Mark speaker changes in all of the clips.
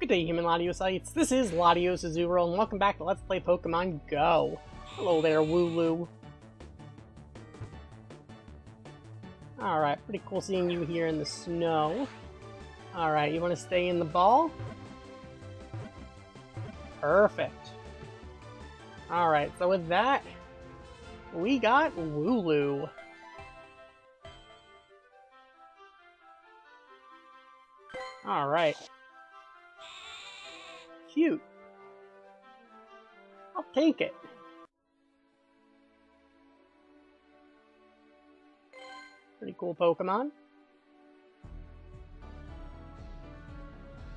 Speaker 1: Good day, human Latiosites. This is Latios Azurill, and welcome back to Let's Play Pokemon Go. Hello there, Wooloo. Alright, pretty cool seeing you here in the snow. Alright, you want to stay in the ball? Perfect. Alright, so with that, we got Wooloo. Alright. Cute. I'll take it. Pretty cool Pokemon.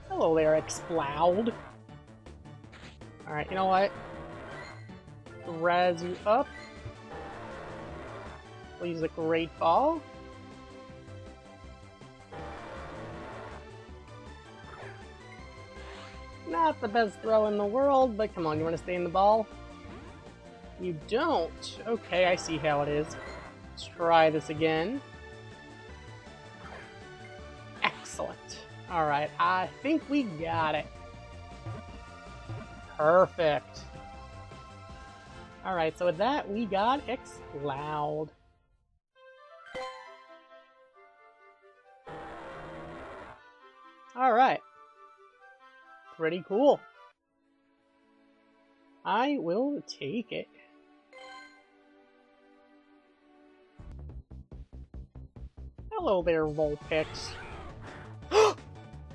Speaker 1: Hello there, Exploud. Alright, you know what? Razz you up. We'll use a Great Ball. Not the best throw in the world, but come on, you want to stay in the ball? You don't? Okay, I see how it is. Let's try this again. Excellent. Alright, I think we got it. Perfect. Alright, so with that, we got Exploud. Alright. Pretty cool. I will take it. Hello there, Vulpix.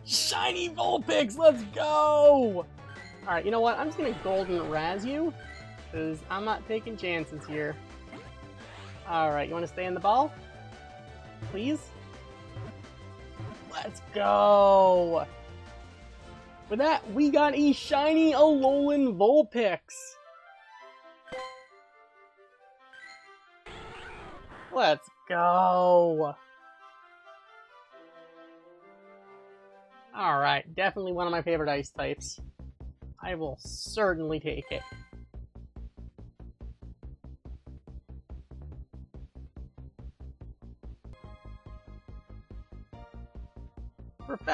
Speaker 1: Shiny Vulpix, let's go! Alright, you know what? I'm just gonna Golden Razz you, because I'm not taking chances here. Alright, you want to stay in the ball? Please? Let's go! With that, we got a shiny Alolan Vulpix! Let's go! Alright, definitely one of my favorite ice types. I will certainly take it.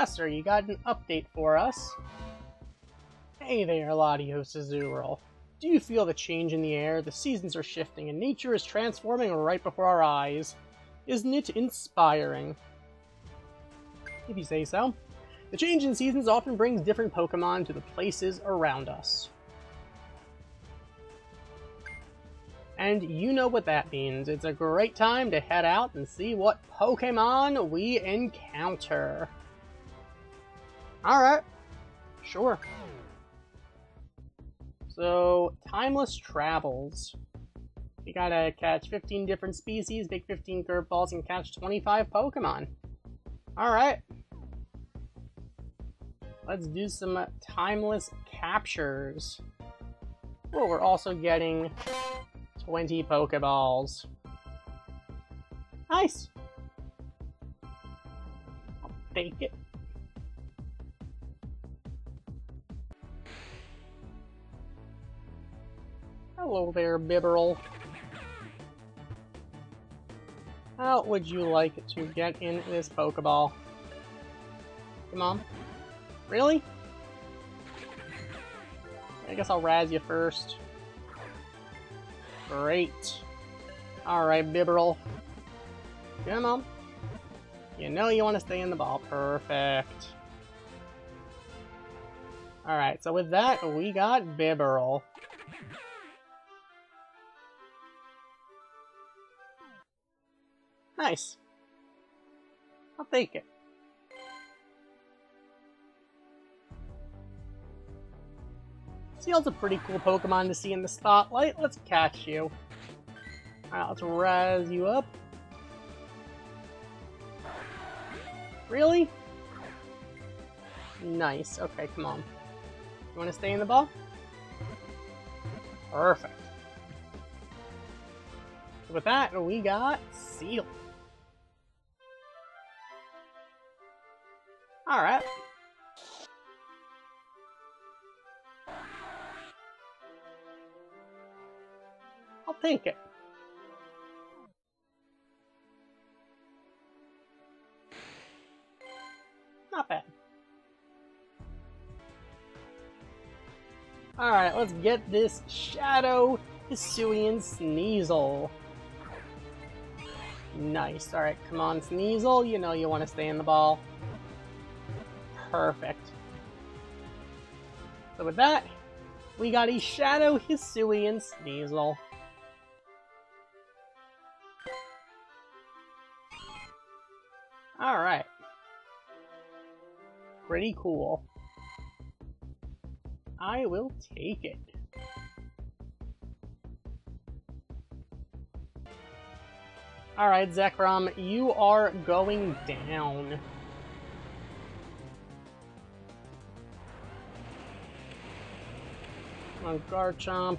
Speaker 1: Professor, you got an update for us. Hey there, Latios Azurill. Do you feel the change in the air? The seasons are shifting and nature is transforming right before our eyes. Isn't it inspiring? If you say so. The change in seasons often brings different Pokemon to the places around us. And you know what that means. It's a great time to head out and see what Pokemon we encounter. Alright. Sure. So, Timeless Travels. You gotta catch 15 different species, make 15 curveballs, and catch 25 Pokemon. Alright. Let's do some timeless captures. Oh, we're also getting 20 Pokeballs. Nice! I'll take it. Hello there, Bibarel. How would you like to get in this Pokeball? Come on. Really? I guess I'll razz you first. Great. Alright, Bibarel. Come on. You know you want to stay in the ball. Perfect. Alright, so with that, we got Bibarel. Nice. I'll take it. Seel's a pretty cool Pokemon to see in the spotlight. Let's catch you. Alright, let's razz you up. Really? Nice. Okay, come on. You want to stay in the ball? Perfect. With that, we got Seel. Alright. I'll take it. Not bad. Alright, let's get this Shadow Hisuian Sneasel. Nice. Alright, come on, Sneasel. You know you want to stay in the ball. Perfect. So with that, we got a Shadow Hisuian Sneasel. Alright. Pretty cool. I will take it. Alright, Zekrom, you are going down. On Garchomp.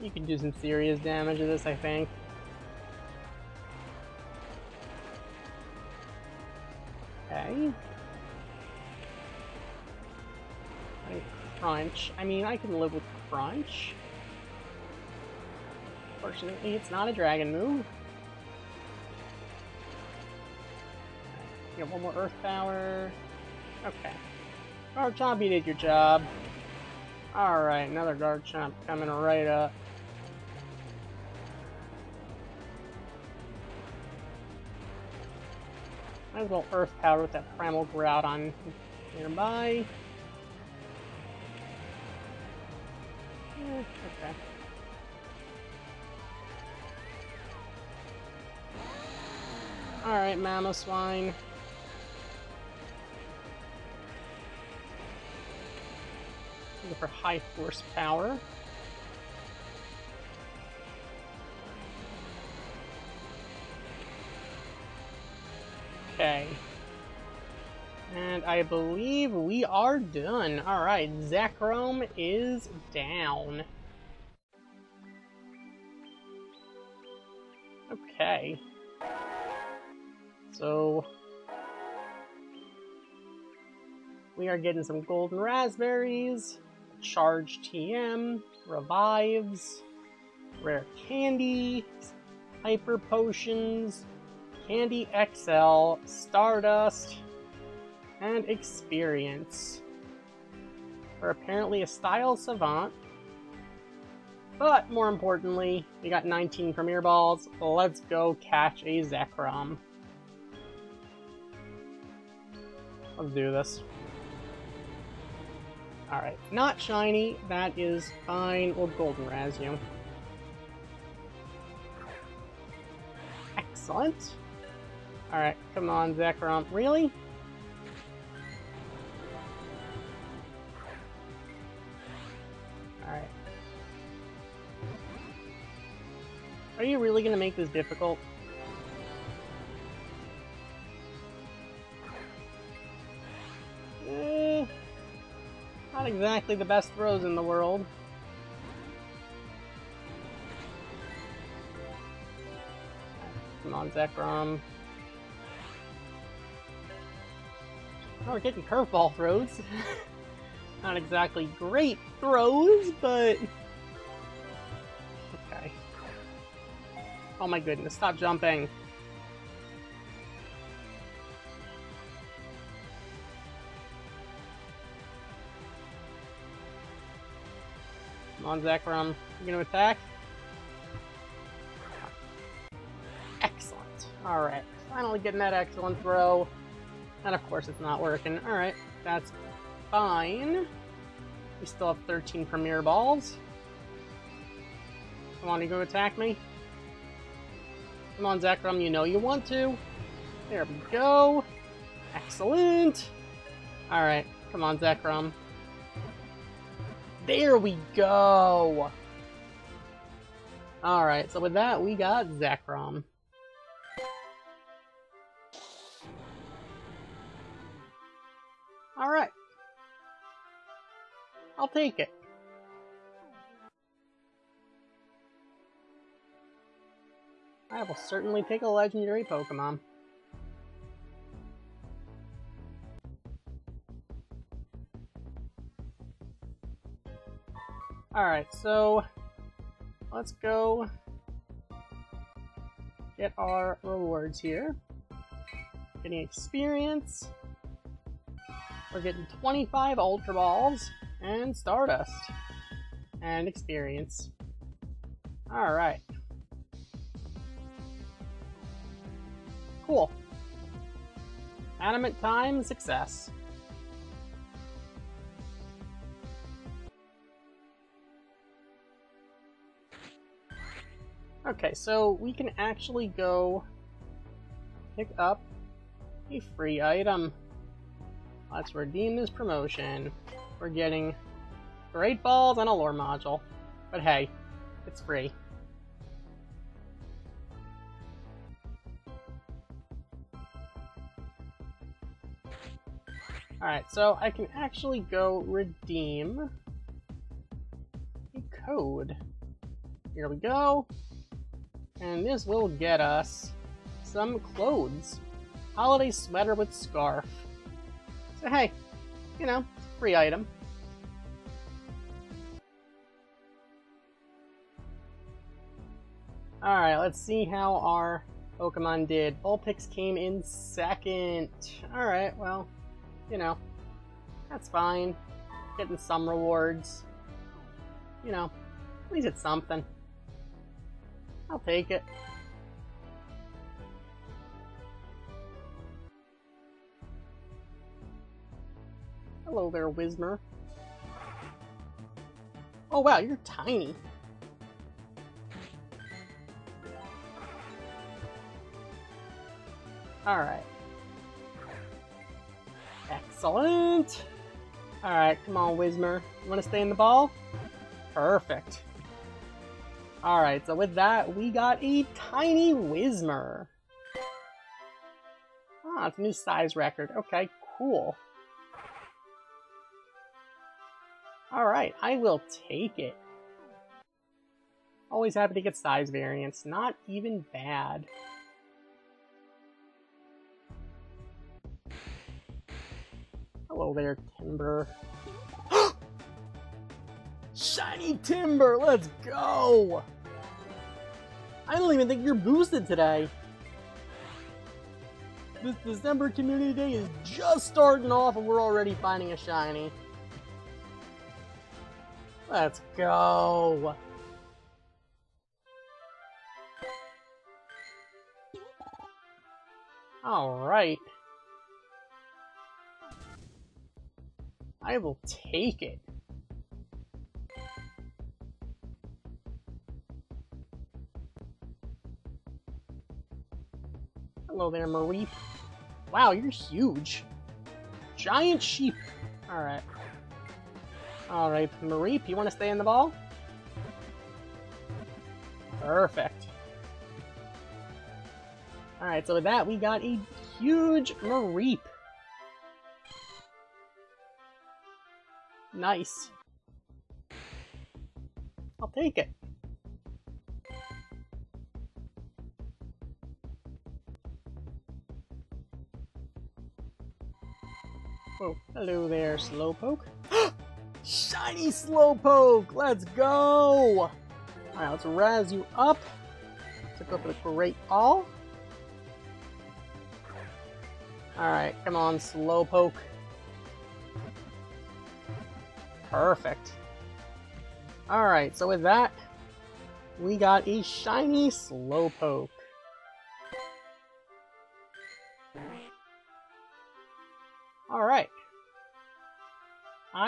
Speaker 1: You can do some serious damage to this, I think. Okay. Crunch. I mean, I can live with Crunch. Fortunately, it's not a dragon move. Get one more Earth Power. Okay. Garchomp, you did your job. Alright, another Garchomp coming right up. Might as well Earth Power with that Primal Groudon nearby. Eh, okay. Alright, Mamoswine. Looking for high force power. Okay. And I believe we are done. Alright, Zekrom is down. Okay. So... We are getting some golden raspberries, charge TM, revives, rare candy, hyper potions, candy XL, stardust, and experience. We're apparently a style savant. But more importantly, we got 19 Premier Balls. Let's go catch a Zekrom. Let's do this. Alright, not shiny. That is fine. We'll Golden Razz. Excellent. Alright, come on, Zekrom. Really? Alright. Are you really gonna make this difficult? Exactly the best throws in the world. Come on, Zekrom. Oh, we're getting curveball throws. Not exactly great throws, but... Okay. Oh my goodness, stop jumping. Come on, Zekrom. You gonna attack? Excellent. Alright, finally getting that excellent throw. And of course it's not working. Alright, that's fine. We still have 13 Premier Balls. Come on, you go attack me? Come on, Zekrom, you know you want to. There we go. Excellent. Alright, come on, Zekrom. There we go! Alright, so with that, we got Zekrom. Alright. I'll take it. I will certainly take a legendary Pokemon. Alright, so let's go get our rewards here. Getting experience. We're getting 25 Ultra Balls, and Stardust. And experience. Alright. Cool. Animate time, success. Okay, so we can actually go pick up a free item. Let's redeem this promotion. We're getting Great Balls and a Lure Module. But hey, it's free. Alright, so I can actually go redeem a code. Here we go. And this will get us some clothes. Holiday sweater with scarf. So hey, you know, free item. Alright, let's see how our Pokemon did. Vulpix came in second. Alright, well, you know, that's fine. Getting some rewards. You know, at least it's something. I'll take it. Hello there, Whismur. Oh wow, you're tiny. Alright. Excellent! Alright, come on, Whismur. You want to stay in the ball? Perfect. Alright, so with that, we got a tiny Whismur. Ah, it's a new size record. Okay, cool. Alright, I will take it. Always happy to get size variants. Not even bad. Hello there, Timburr. Shiny Timburr, let's go! I don't even think you're boosted today. This December Community Day is just starting off and we're already finding a shiny. Let's go! Alright. I will take it. There, Mareep. Wow, you're huge. Giant sheep. Alright. Alright, Mareep, you want to stay in the ball? Perfect. Alright, so with that, we got a huge Mareep. Nice. I'll take it. Oh, hello there, Slowpoke. Shiny Slowpoke! Let's go! Alright, let's razz you up. Let's go for the Great Ball. Alright, come on, Slowpoke. Perfect. Alright, so with that, we got a shiny Slowpoke.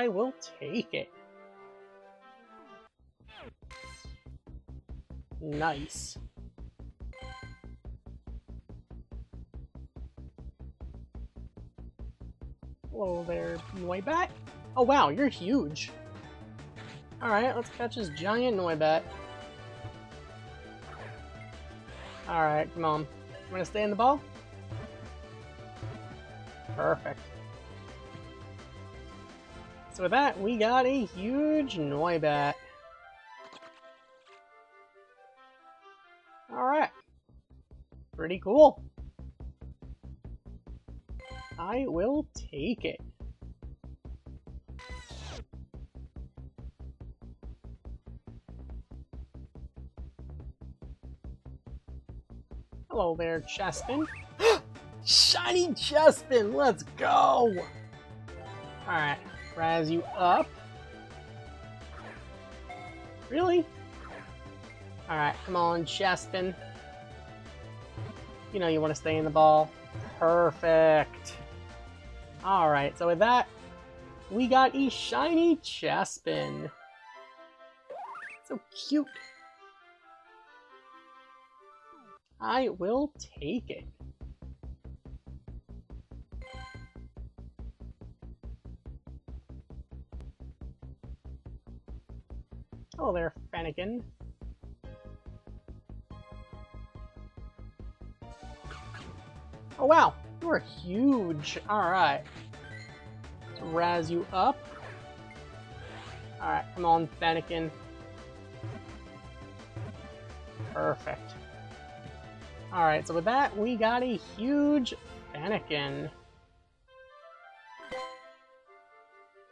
Speaker 1: I will take it. Nice. Hello there, Noibat. Oh wow, you're huge. Alright, let's catch this giant Noibat. Alright, come on. You wanna stay in the ball? Perfect. So with that, we got a huge Noibat. Alright. Pretty cool. I will take it. Hello there, Chespin. Shiny Chespin! Let's go! Alright, razz you up. Really? Alright, come on, Chespin. You know you want to stay in the ball. Perfect. Alright, so with that, we got a shiny Chespin. So cute. I will take it. Hello there, Fennekin. Oh wow, you are huge. Alright. Let's razz you up. Alright, come on, Fennekin. Perfect. Alright, so with that, we got a huge Fennekin.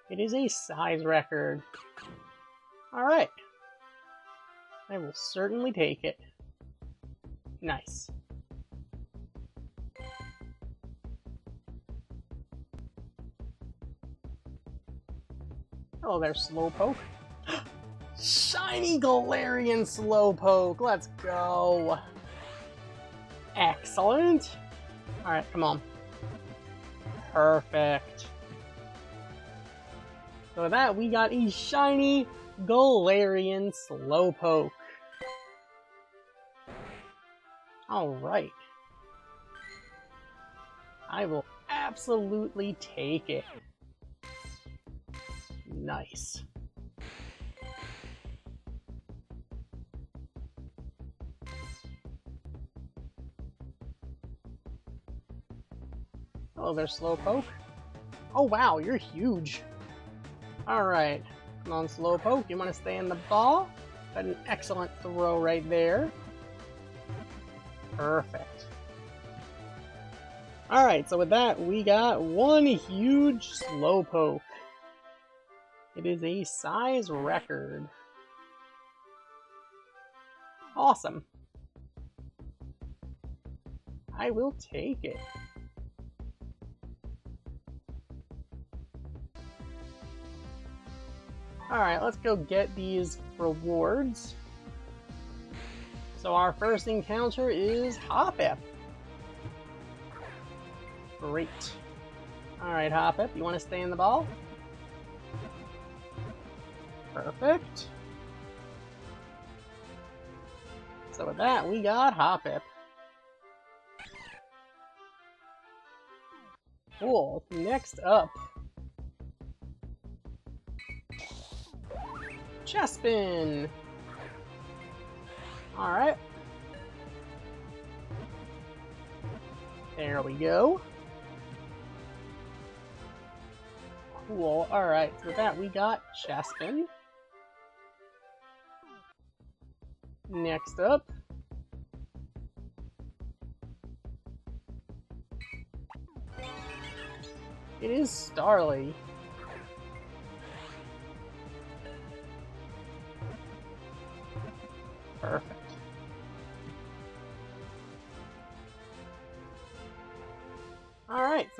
Speaker 1: It is a size record. Alright. I will certainly take it. Nice. Hello there, Slowpoke. Shiny Galarian Slowpoke! Let's go! Excellent! Alright, come on. Perfect. So with that, we got a shiny Galarian Slowpoke. Alright. I will absolutely take it. Nice. Hello there, Slowpoke. Oh wow, you're huge. Alright, come on Slowpoke, you want to stay in the ball? Got an excellent throw right there. Perfect. Alright, so with that, we got one huge Slowpoke. It is a size record. Awesome. I will take it. Alright, let's go get these rewards. So our first encounter is Hoppip. Great. Alright, Hoppip, you want to stay in the ball? Perfect. So with that, we got Hoppip. Cool. Next up, Chespin! Alright. There we go. Cool. Alright, so with that we got Chespin. Next up. It is Starly.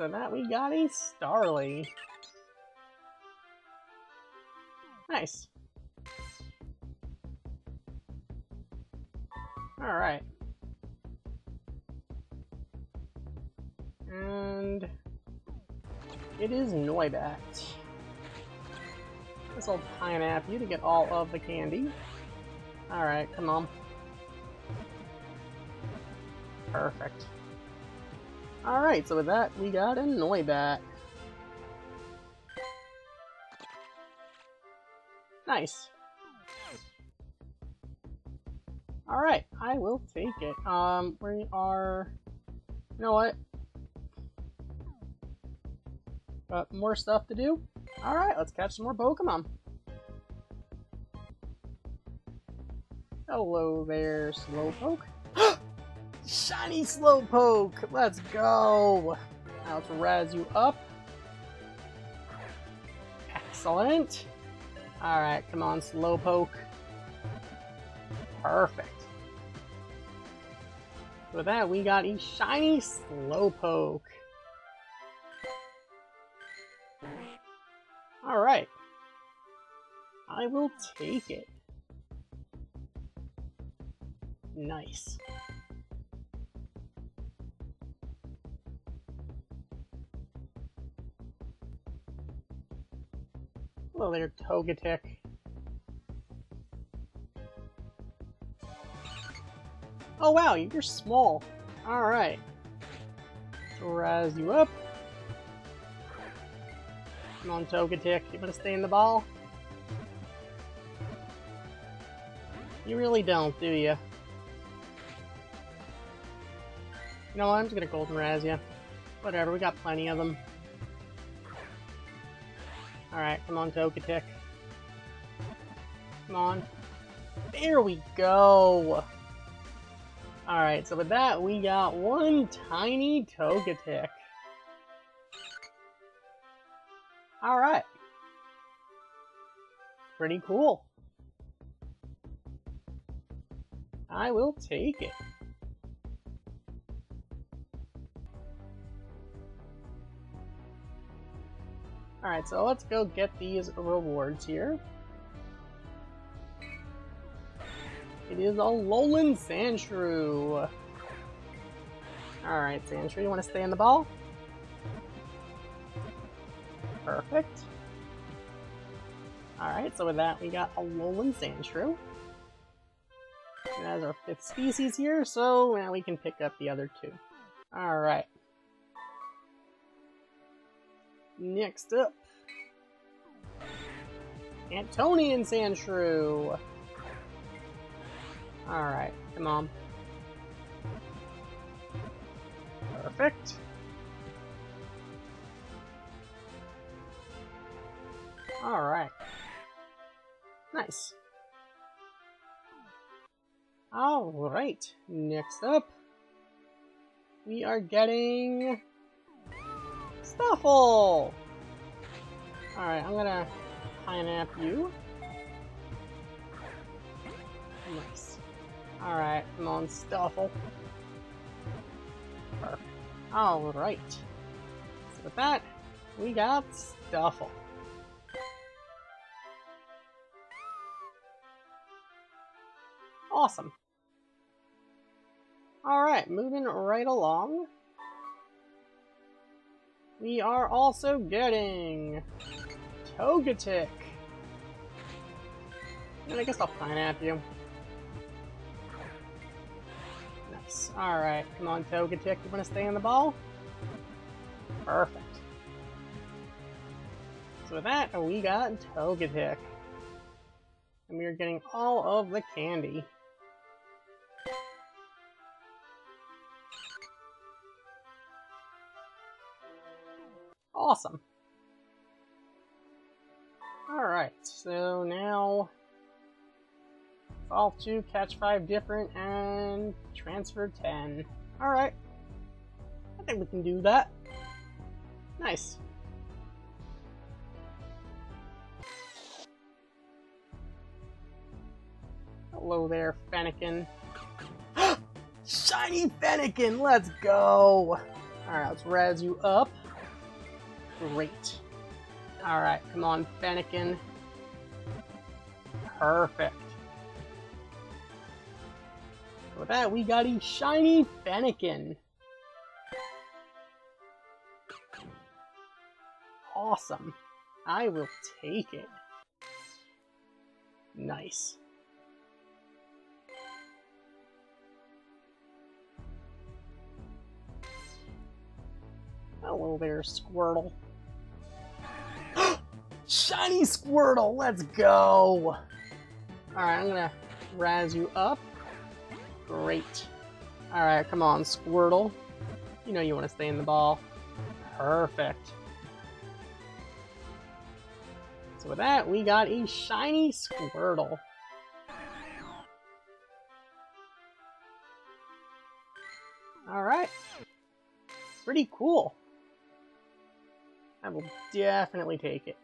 Speaker 1: So that we got a Starly. Nice. Alright. And... It is Noibat. This old pineapple you to get all of the candy. Alright, come on. Perfect. Alright, so with that, we got a Noibat. Nice. Alright, I will take it. Um, we are... You know what? Got more stuff to do? Alright, let's catch some more Pokemon. Hello there, Slowpoke. Shiny Slowpoke! Let's go! Now let's you up. Excellent. Alright, come on, Slowpoke. Perfect. With that, we got a shiny Slowpoke. Alright. I will take it. Nice. Hello there, Togetic. Oh wow, you're small. Alright. Rise you up. Come on, Togetic. You wanna stay in the ball? You really don't, do you? You know what, I'm just gonna Golden Razz you. Whatever, we got plenty of them. Alright, come on, Togetic. Come on. There we go! Alright, so with that, we got one tiny Togetic. Alright. Pretty cool. I will take it. Alright, so let's go get these rewards here. It is a Alolan Sandshrew. Alright, Sandshrew, you want to stay in the ball? Perfect. Alright, so with that, we got a Alolan Sandshrew. And that's our fifth species here, so now we can pick up the other two. Alright. Next up. Kantonian Sandshrew. Alright, come on. Perfect. Alright. Nice. Alright, next up, we are getting Stufful! Alright, I'm gonna Pinap you. Nice. Alright, come on, Stufful. Alright. So with that, we got Stufful. Awesome. Alright, moving right along. We are also getting Togetic. And I guess I'll Pinap you. Nice. Alright, come on Togetic, you wanna stay in the ball? Perfect. So with that, we got Togetic. And we are getting all of the candy. Awesome. Alright, so now Evolve 2, catch 5 different, and transfer 10. Alright. I think we can do that. Nice. Hello there, Fennekin. Shiny Fennekin! Let's go! Alright, let's razz you up. Great. Alright, come on, Fennekin. Perfect. With that, we got a shiny Fennekin. Awesome. I will take it. Nice. Hello there, Squirtle. Shiny Squirtle, let's go! Alright, I'm gonna razz you up. Great. Alright, come on, Squirtle. You know you want to stay in the ball. Perfect. So with that, we got a shiny Squirtle. Alright. Pretty cool. I will definitely take it.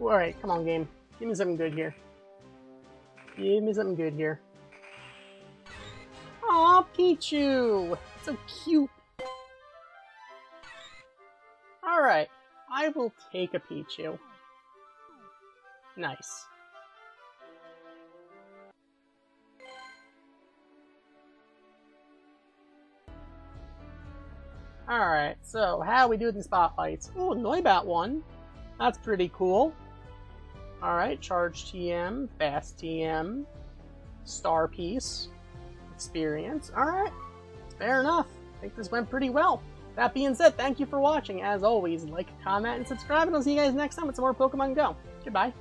Speaker 1: Alright, come on game. Give me something good here. Give me something good here. Aw, Pichu! So cute! Alright, I will take a Pichu. Nice. Alright, so how we do in spotlights? Ooh, Noibat one. That's pretty cool. Alright, Charge TM, Fast TM, Star Piece, Experience. Alright, fair enough. I think this went pretty well. That being said, thank you for watching. As always, like, comment, and subscribe, and I'll see you guys next time with some more Pokemon Go. Goodbye.